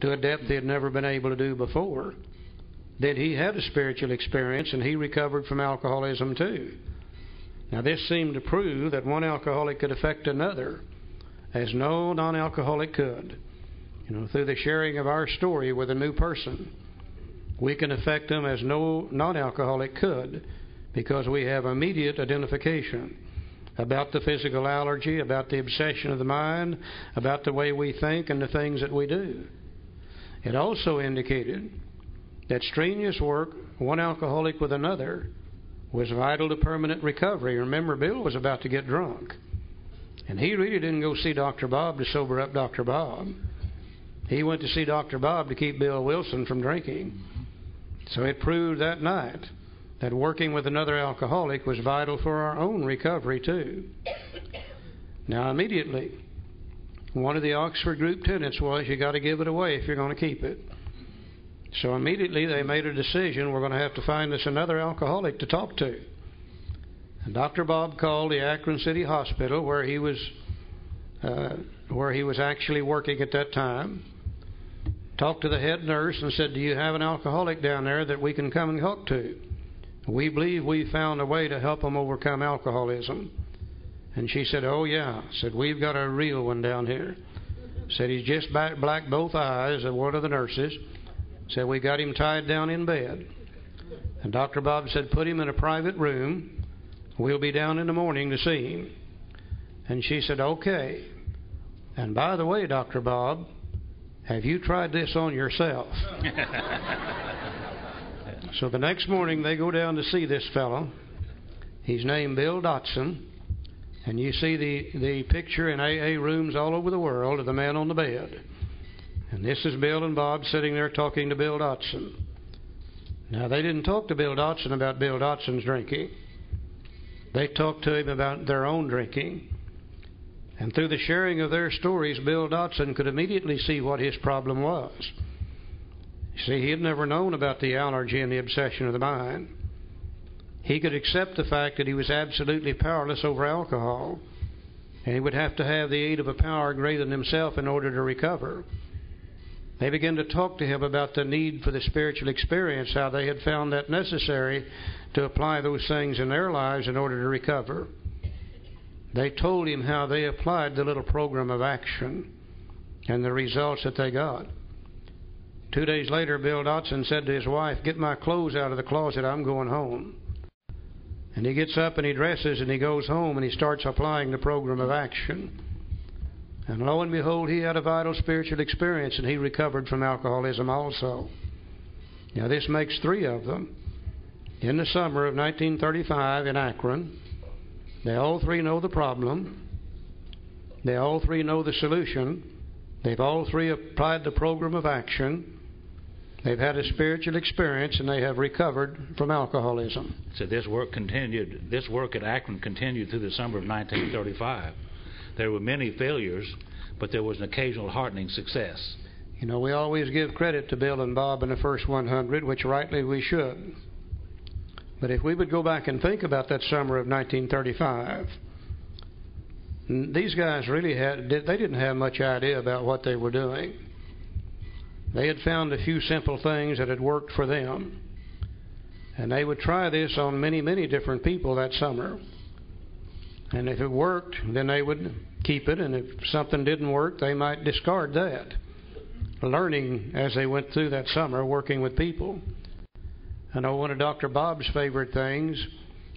to a depth he had never been able to do before. Then he had a spiritual experience and he recovered from alcoholism too. Now, this seemed to prove that one alcoholic could affect another as no non alcoholic could. You know, through the sharing of our story with a new person, we can affect them as no non alcoholic could because we have immediate identification about the physical allergy, about the obsession of the mind, about the way we think and the things that we do. It also indicated that strenuous work, one alcoholic with another, was vital to permanent recovery. Remember, Bill was about to get drunk. And he really didn't go see Dr. Bob to sober up Dr. Bob. He went to see Dr. Bob to keep Bill Wilson from drinking. So it proved that night that working with another alcoholic was vital for our own recovery, too. Now, immediately, one of the Oxford group tenets was you got to give it away if you're going to keep it. So immediately they made a decision we're going to have to find us another alcoholic to talk to. And Dr. Bob called the Akron City Hospital where he was uh, where he was actually working at that time. Talked to the head nurse and said, "Do you have an alcoholic down there that we can come and talk to? We believe we found a way to help him overcome alcoholism." And she said, "Oh yeah." Said, "We've got a real one down here." Said he's just black both eyes of one of the nurses. Said we got him tied down in bed. And Dr. Bob said, put him in a private room. We'll be down in the morning to see him. And she said, okay. And by the way, Dr. Bob, have you tried this on yourself? so the next morning they go down to see this fellow. He's named Bill Dotson. And you see the, the picture in AA rooms all over the world of the man on the bed. And this is Bill and Bob sitting there talking to Bill Dotson. Now, they didn't talk to Bill Dotson about Bill Dotson's drinking. They talked to him about their own drinking. And through the sharing of their stories, Bill Dotson could immediately see what his problem was. You see, he had never known about the allergy and the obsession of the mind. He could accept the fact that he was absolutely powerless over alcohol, and he would have to have the aid of a power greater than himself in order to recover. They began to talk to him about the need for the spiritual experience, how they had found that necessary to apply those things in their lives in order to recover. They told him how they applied the little program of action and the results that they got. Two days later, Bill Dotson said to his wife, Get my clothes out of the closet, I'm going home. And he gets up and he dresses and he goes home and he starts applying the program of action. And lo and behold, he had a vital spiritual experience and he recovered from alcoholism also. Now, this makes three of them. In the summer of 1935 in Akron, they all three know the problem. They all three know the solution. They've all three applied the program of action. They've had a spiritual experience and they have recovered from alcoholism. So this work continued. This work at Akron continued through the summer of 1935. There were many failures, but there was an occasional heartening success. You know, we always give credit to Bill and Bob in the first 100, which rightly we should. But if we would go back and think about that summer of 1935, these guys really had, they didn't have much idea about what they were doing. They had found a few simple things that had worked for them. And they would try this on many, many different people that summer. And if it worked, then they would keep it, and if something didn't work, they might discard that. Learning as they went through that summer working with people. I know one of Dr. Bob's favorite things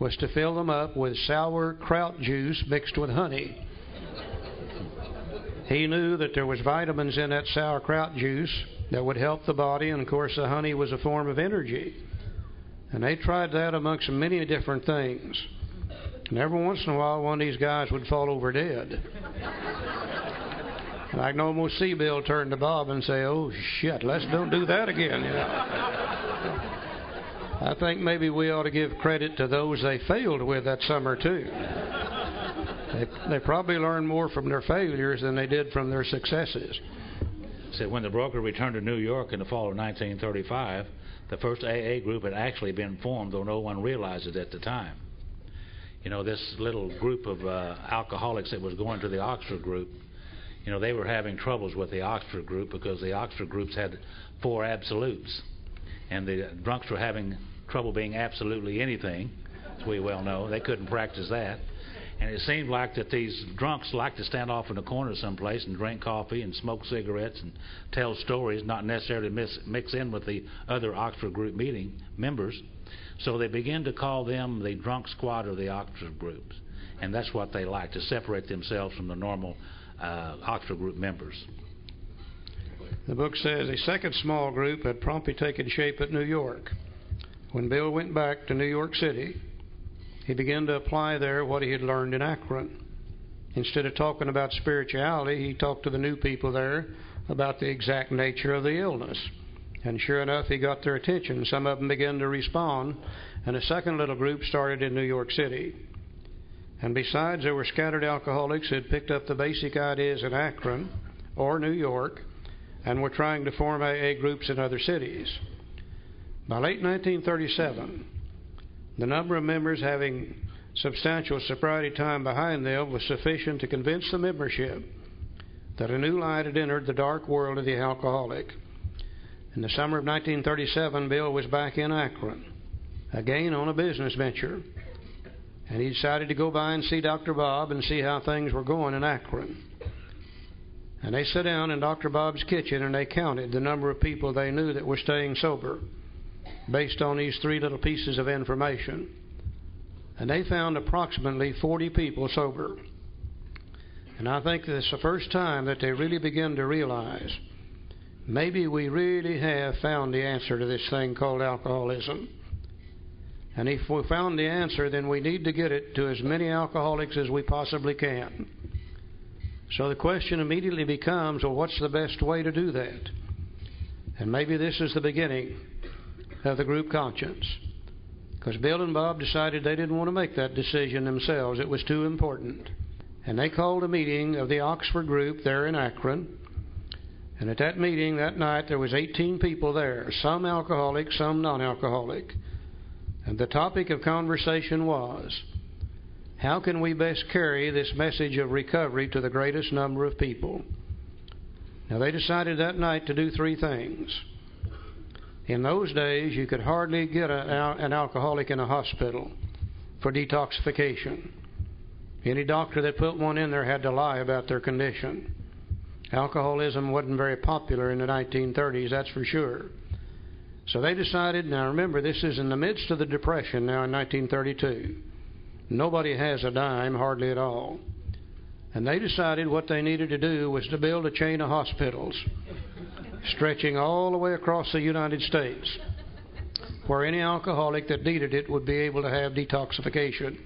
was to fill them up with sauerkraut juice mixed with honey. he knew that there was vitamins in that sauerkraut juice that would help the body, and of course the honey was a form of energy. And they tried that amongst many different things. And every once in a while, one of these guys would fall over dead. and I can almost see Bill turn to Bob and say, "Oh shit, let's don't do that again." You know? I think maybe we ought to give credit to those they failed with that summer too. They, they probably learned more from their failures than they did from their successes. So when the broker returned to New York in the fall of 1935, the first AA group had actually been formed, though no one realized it at the time you know, this little group of uh, alcoholics that was going to the Oxford group, you know, they were having troubles with the Oxford group because the Oxford groups had four absolutes, and the drunks were having trouble being absolutely anything, as we well know. They couldn't practice that. And it seemed like that these drunks liked to stand off in a corner someplace and drink coffee and smoke cigarettes and tell stories, not necessarily mix, mix in with the other Oxford group meeting members. So they began to call them the drunk squad of the Oxford groups. And that's what they like, to separate themselves from the normal uh, Oxford group members. The book says a second small group had promptly taken shape at New York. When Bill went back to New York City, he began to apply there what he had learned in Akron. Instead of talking about spirituality, he talked to the new people there about the exact nature of the illness. And sure enough, he got their attention. Some of them began to respond, and a second little group started in New York City. And besides, there were scattered alcoholics who had picked up the basic ideas in Akron or New York and were trying to form AA groups in other cities. By late 1937, the number of members having substantial sobriety time behind them was sufficient to convince the membership that a new light had entered the dark world of the alcoholic. In the summer of 1937, Bill was back in Akron, again on a business venture, and he decided to go by and see Dr. Bob and see how things were going in Akron. And they sat down in Dr. Bob's kitchen and they counted the number of people they knew that were staying sober based on these three little pieces of information. And they found approximately 40 people sober. And I think this is the first time that they really begin to realize maybe we really have found the answer to this thing called alcoholism. And if we found the answer, then we need to get it to as many alcoholics as we possibly can. So the question immediately becomes well, what's the best way to do that? And maybe this is the beginning of the group conscience. Because Bill and Bob decided they didn't want to make that decision themselves. It was too important. And they called a meeting of the Oxford group there in Akron. And at that meeting that night there was 18 people there, some alcoholic, some non-alcoholic. And the topic of conversation was, how can we best carry this message of recovery to the greatest number of people? Now they decided that night to do three things. In those days, you could hardly get a, an alcoholic in a hospital for detoxification. Any doctor that put one in there had to lie about their condition. Alcoholism wasn't very popular in the 1930s, that's for sure. So they decided, now remember, this is in the midst of the Depression now in 1932. Nobody has a dime, hardly at all. And they decided what they needed to do was to build a chain of hospitals stretching all the way across the United States, where any alcoholic that needed it would be able to have detoxification.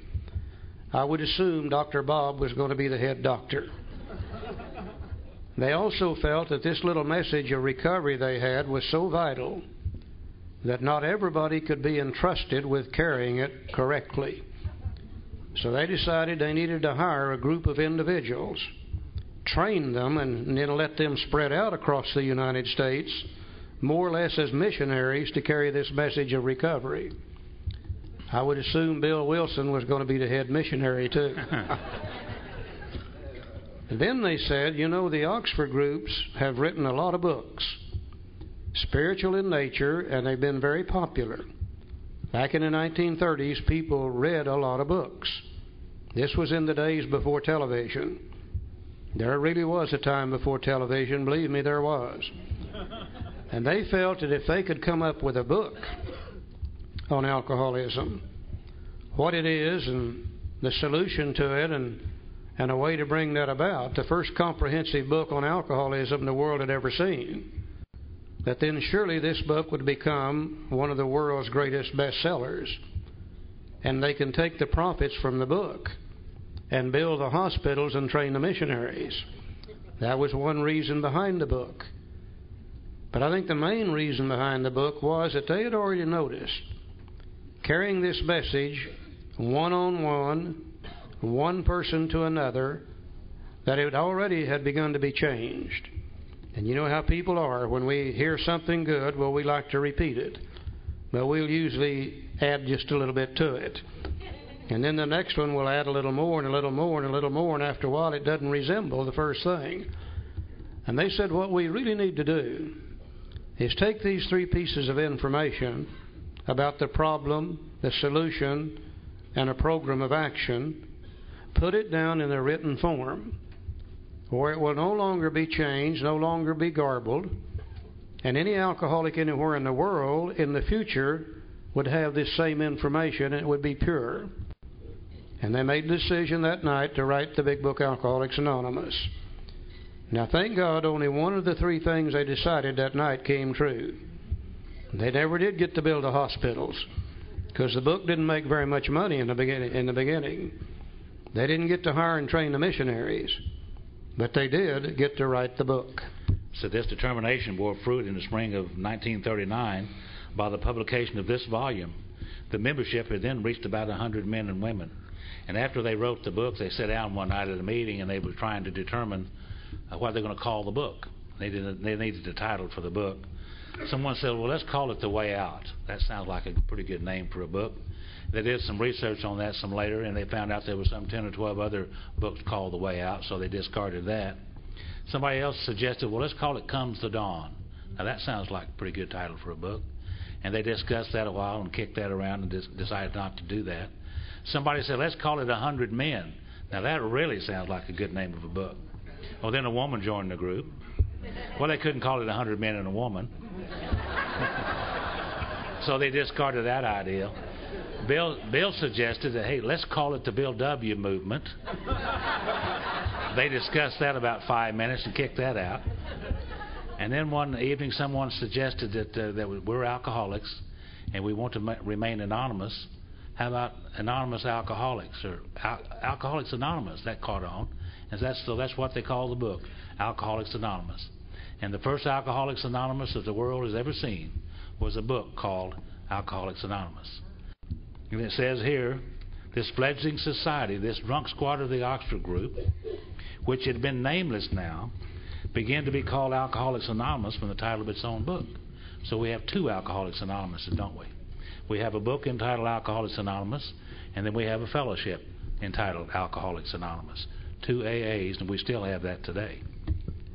I would assume Dr. Bob was going to be the head doctor. They also felt that this little message of recovery they had was so vital that not everybody could be entrusted with carrying it correctly. So they decided they needed to hire a group of individuals train them and then let them spread out across the United States, more or less as missionaries to carry this message of recovery. I would assume Bill Wilson was going to be the head missionary too. then they said, you know, the Oxford groups have written a lot of books, spiritual in nature, and they've been very popular. Back in the 1930s, people read a lot of books. This was in the days before television. There really was a time before television, believe me, there was. And they felt that if they could come up with a book on alcoholism, what it is and the solution to it and and a way to bring that about, the first comprehensive book on alcoholism the world had ever seen, that then surely this book would become one of the world's greatest bestsellers. And they can take the profits from the book and build the hospitals and train the missionaries. That was one reason behind the book. But I think the main reason behind the book was that they had already noticed carrying this message one on one, one person to another, that it already had begun to be changed. And you know how people are. When we hear something good, well, we like to repeat it. But we'll usually add just a little bit to it. And then the next one will add a little more and a little more and a little more, and after a while it doesn't resemble the first thing. And they said, what we really need to do is take these three pieces of information about the problem, the solution, and a program of action, put it down in a written form where it will no longer be changed, no longer be garbled, and any alcoholic anywhere in the world in the future would have this same information and it would be pure. And they made the decision that night to write the big book Alcoholics Anonymous. Now, thank God, only one of the three things they decided that night came true. They never did get to build the hospitals because the book didn't make very much money in the beginning. In the beginning, they didn't get to hire and train the missionaries, but they did get to write the book. So this determination bore fruit in the spring of 1939 by the publication of this volume. The membership had then reached about 100 men and women. And after they wrote the book, they sat down one night at a meeting and they were trying to determine uh, what they're going to call the book. They, did, they needed a title for the book. Someone said, well, let's call it The Way Out. That sounds like a pretty good name for a book. They did some research on that some later, and they found out there were some 10 or 12 other books called The Way Out, so they discarded that. Somebody else suggested, well, let's call it Comes the Dawn. Now, that sounds like a pretty good title for a book. And they discussed that a while and kicked that around and decided not to do that. Somebody said, let's call it A Hundred Men. Now, that really sounds like a good name of a book. Well, then a woman joined the group. Well, they couldn't call it A Hundred Men and a Woman. so they discarded that idea. Bill, Bill suggested that, hey, let's call it the Bill W. movement. they discussed that about five minutes and kicked that out. And then one evening, someone suggested that, uh, that we're alcoholics and we want to ma- remain anonymous. How about Anonymous Alcoholics or Al- Alcoholics Anonymous? That caught on. And that's, so that's what they call the book, Alcoholics Anonymous. And the first Alcoholics Anonymous that the world has ever seen was a book called Alcoholics Anonymous. And it says here, this fledgling society, this drunk squad of the Oxford group, which had been nameless now, began to be called Alcoholics Anonymous from the title of its own book. So we have two Alcoholics Anonymous, don't we? We have a book entitled Alcoholics Anonymous, and then we have a fellowship entitled Alcoholics Anonymous. Two AAs, and we still have that today.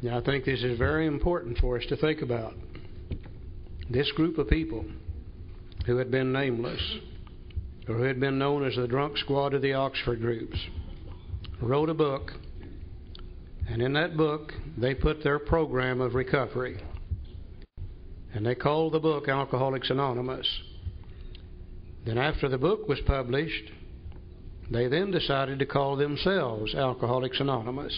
Now, I think this is very important for us to think about. This group of people who had been nameless, or who had been known as the drunk squad of the Oxford groups, wrote a book, and in that book they put their program of recovery. And they called the book Alcoholics Anonymous. Then, after the book was published, they then decided to call themselves Alcoholics Anonymous.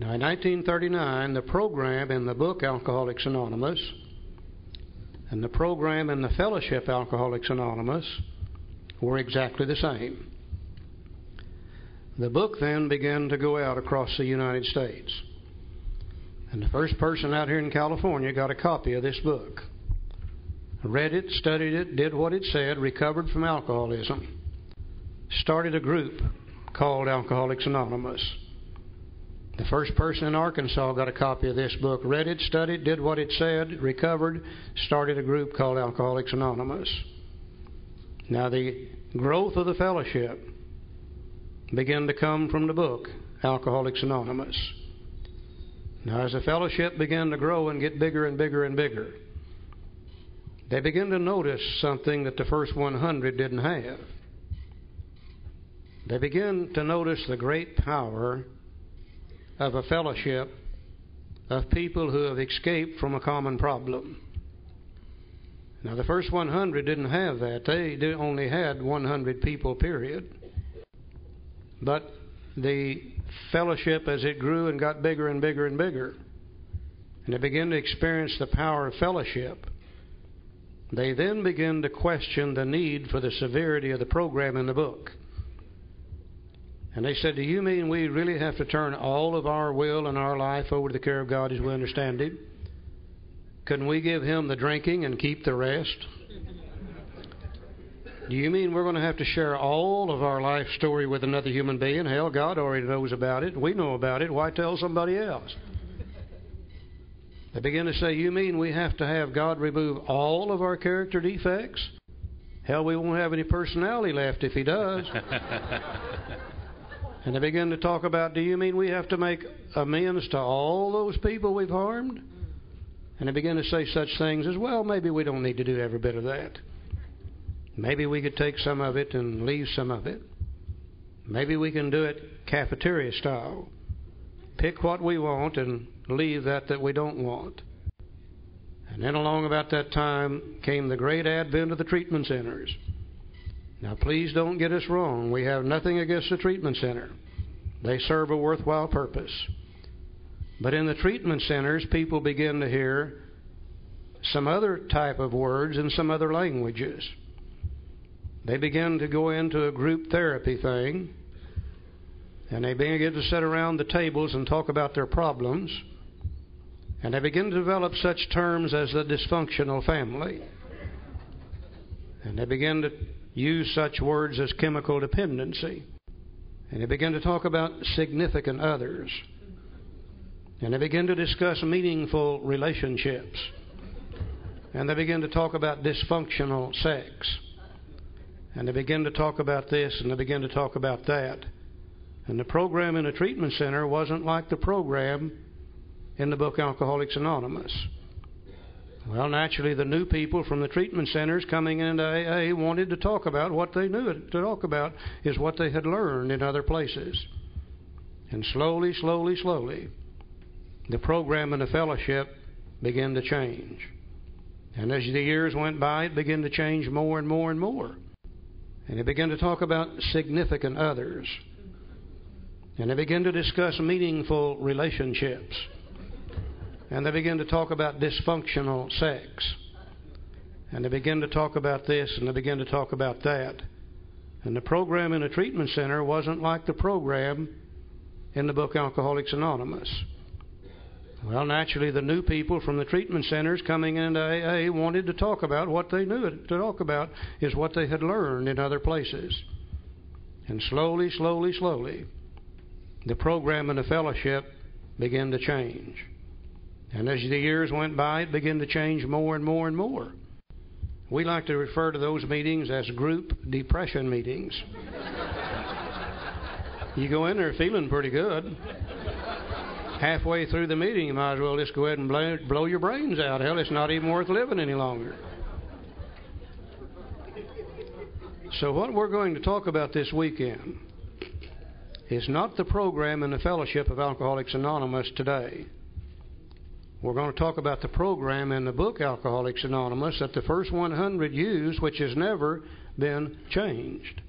Now, in 1939, the program in the book Alcoholics Anonymous and the program in the fellowship Alcoholics Anonymous were exactly the same. The book then began to go out across the United States. And the first person out here in California got a copy of this book. Read it, studied it, did what it said, recovered from alcoholism. Started a group called Alcoholics Anonymous. The first person in Arkansas got a copy of this book, read it, studied, did what it said, recovered, started a group called Alcoholics Anonymous. Now, the growth of the fellowship began to come from the book, Alcoholics Anonymous. Now, as the fellowship began to grow and get bigger and bigger and bigger, they begin to notice something that the first 100 didn't have. They begin to notice the great power of a fellowship of people who have escaped from a common problem. Now, the first 100 didn't have that. They only had 100 people, period. But the fellowship, as it grew and got bigger and bigger and bigger, and they began to experience the power of fellowship, they then begin to question the need for the severity of the program in the book. And they said, Do you mean we really have to turn all of our will and our life over to the care of God as we understand Him? Couldn't we give Him the drinking and keep the rest? Do you mean we're going to have to share all of our life story with another human being? Hell, God already knows about it. We know about it. Why tell somebody else? They begin to say, You mean we have to have God remove all of our character defects? Hell, we won't have any personality left if He does. And they begin to talk about, do you mean we have to make amends to all those people we've harmed? And they begin to say such things as, well, maybe we don't need to do every bit of that. Maybe we could take some of it and leave some of it. Maybe we can do it cafeteria style. Pick what we want and leave that that we don't want. And then along about that time came the great advent of the treatment centers. Now, please don't get us wrong. We have nothing against the treatment center. They serve a worthwhile purpose. But in the treatment centers, people begin to hear some other type of words and some other languages. They begin to go into a group therapy thing, and they begin to sit around the tables and talk about their problems. And they begin to develop such terms as the dysfunctional family. And they begin to use such words as chemical dependency. And they begin to talk about significant others. And they begin to discuss meaningful relationships. And they begin to talk about dysfunctional sex. And they begin to talk about this and they begin to talk about that. And the program in a treatment center wasn't like the program in the book Alcoholics Anonymous. Well, naturally, the new people from the treatment centers coming into AA wanted to talk about what they knew to talk about is what they had learned in other places. And slowly, slowly, slowly, the program and the fellowship began to change. And as the years went by, it began to change more and more and more. And it began to talk about significant others. And they begin to discuss meaningful relationships. And they begin to talk about dysfunctional sex. And they begin to talk about this and they begin to talk about that. And the program in a treatment center wasn't like the program in the book Alcoholics Anonymous. Well, naturally, the new people from the treatment centers coming into AA wanted to talk about what they knew to talk about is what they had learned in other places. And slowly, slowly, slowly, the program and the fellowship began to change. And as the years went by, it began to change more and more and more. We like to refer to those meetings as group depression meetings. you go in there feeling pretty good. Halfway through the meeting, you might as well just go ahead and blow, blow your brains out. Hell, it's not even worth living any longer. So, what we're going to talk about this weekend is not the program and the fellowship of Alcoholics Anonymous today. We're going to talk about the program in the book Alcoholics Anonymous that the first 100 used, which has never been changed.